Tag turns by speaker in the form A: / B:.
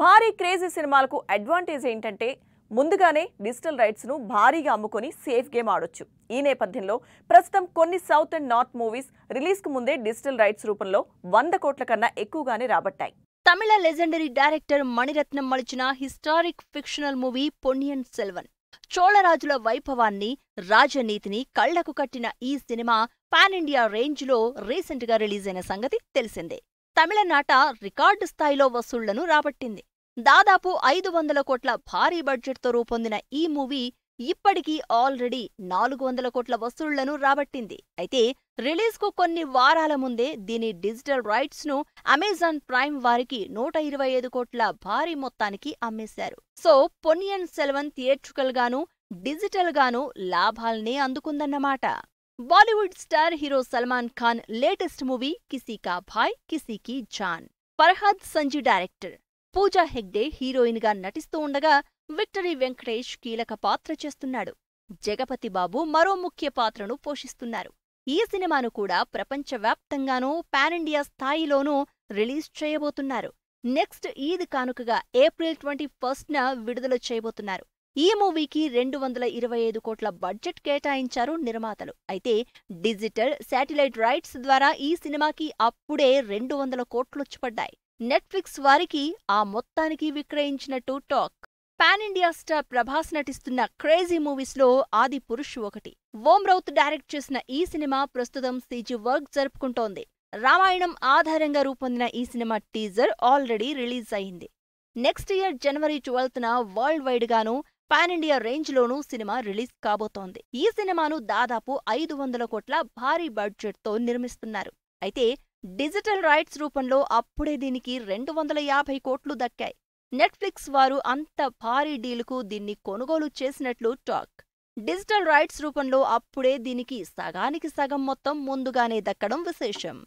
A: భారీ క్రేజీ సినిమాలకు అడ్వాంటేజ్ ఏంటంటే ముందుగానే డిజిటల్ రైట్స్ను భారీగా అమ్ముకొని సేఫ్ గేమ్ ఆడొచ్చు. ఈ నేపథ్యంలో ప్రస్తుతం కొన్ని సౌత్ అండ్ నార్త్ మూవీస్ రిలీజ్కు ముందే డిజిటల్ రైట్స్ రూపంలో వంద కోట్ల కన్నా ఎక్కువగానే రాబట్టాయి.
B: తమిళ legendary director Mani Ratnam మలిచిన historic fictional movie Ponniyin Selvan. చోళరాజుల వైభవాన్ని రాజనీతిని కళ్ళకు కట్టిన ఈ సినిమా పాన్ ఇండియా రేంజ్లో రీసెంట్గా రీసెంట్గా రిలీజ్ అయిన సంగతి తెలిసిందే. తమిళనాట రికార్డు స్థాయిలో వసూళ్ళను రాబట్టింది. దాదాపు ఐదు వందల కోట్ల భారీ బడ్జెట్తో రూపొందిన ఈ మూవీ ఇప్పటికీ ఆల్రెడీ నాలుగు వందల కోట్ల వసూళ్ళను రాబట్టింది. అయితే రిలీజ్కు కొన్ని వారాల ముందే దీని డిజిటల్ రైట్స్ను అమెజాన్ ప్రైమ్ వారికి నూట ఇరవై ఐదు కోట్ల భారీ మొత్తానికి అమ్మేశారు. సో పొన్నియన్ సెల్వన్ థియేట్రికల్గానూ డిజిటల్ లాభాల్నే అందుకుందన్నమాట. Bollywood star hero Salman Khan latest movie Kisi Ka Bhai Kisi Ki Jaan. Farhad Samji director. Pooja Hegde హీరోయిన్గా నటిస్తూ ఉండగా విక్టరీ వెంకటేష్ కీలక పాత్ర చేస్తున్నాడు. జగపతి బాబు మరో ముఖ్య పాత్రను పోషిస్తున్నారు. ఈ సినిమాను కూడా ప్రపంచవ్యాప్తంగానూ పానిండియా స్థాయిలోనూ రిలీజ్ చేయబోతున్నారు. నెక్స్ట్ ఈద్ కానుకగా ఏప్రిల్ ట్వంటీ ఫస్ట్న విడుదల చేయబోతున్నారు. ఈ మూవీకి రెండు వందల ఇరవై ఐదు కోట్ల బడ్జెట్ కేటాయించారు నిర్మాతలు. అయితే డిజిటల్ శాటిలైట్ రైట్స్ ద్వారా ఈ సినిమాకి అప్పుడే రెండు వందల కోట్లొచ్చిపడ్డాయి నెట్ఫ్లిక్స్ వారికి ఆ మొత్తానికి విక్రయించినట్టు talk. Pan India star Prabhas నటిస్తున్న క్రేజీ మూవీస్లో ఆది పురుష్ ఒకటి. ఓం రౌత్ డైరెక్ట్ చేసిన ఈ సినిమా ప్రస్తుతం సీజీ వర్క్ జరుపుకుంటోంది. రామాయణం ఆధారంగా రూపొందిన ఈ సినిమా టీజర్ ఆల్రెడీ రిలీజ్ అయింది. నెక్స్ట్ ఇయర్ జనవరి ట్వెల్త్న వరల్డ్ వైడ్ గాను పాన్ ఇండియా రేంజ్ లోనూ సినిమా రిలీజ్ కాబోతోంది. ఈ సినిమాను దాదాపు ఐదు వందల కోట్ల భారీ బడ్జెట్తో నిర్మిస్తున్నారు. అయితే డిజిటల్ రైట్స్ రూపంలో అప్పుడే దీనికి రెండు వందల యాభై కోట్లు దక్కాయి. నెట్ఫ్లిక్స్ వారు అంత భారీ డీలుకు దీన్ని కొనుగోలు చేసినట్లు టాక్. డిజిటల్ రైట్స్ రూపంలో అప్పుడే దీనికి సగానికి సగం మొత్తం ముందుగానే దక్కడం విశేషం.